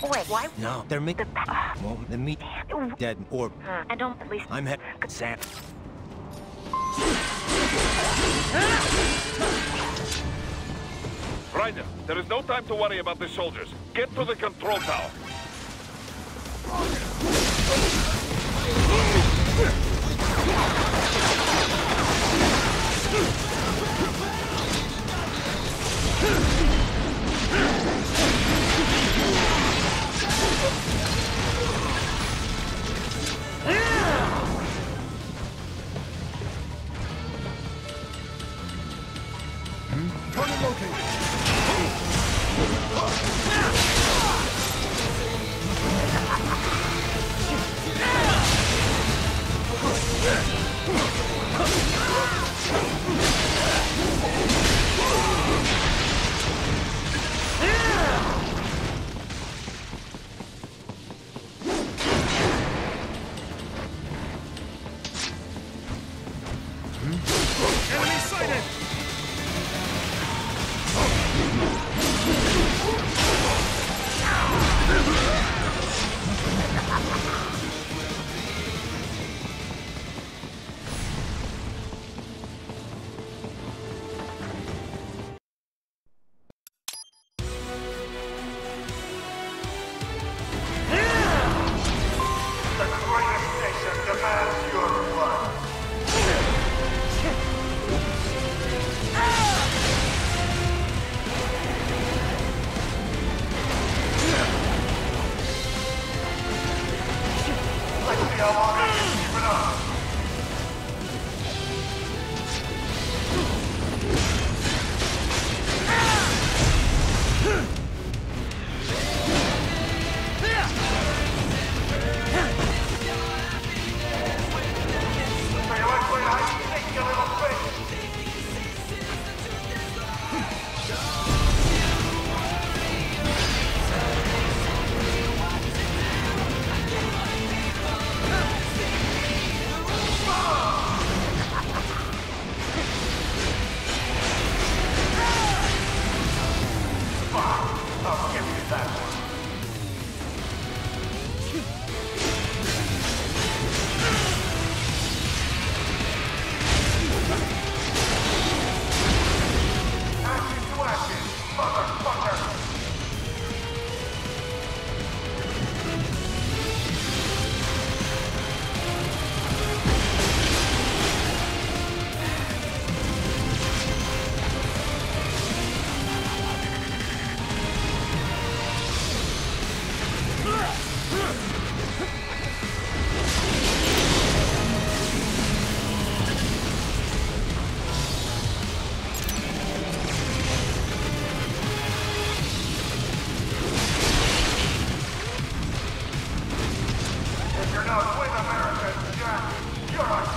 Correct? Wait, why? No, they're me. The pa- Well, the meat dead or hmm, I don't at least. I'm head. Sam. Raiden, there is no time to worry about the soldiers. Get to the control tower. you're not with America, Jack, you're a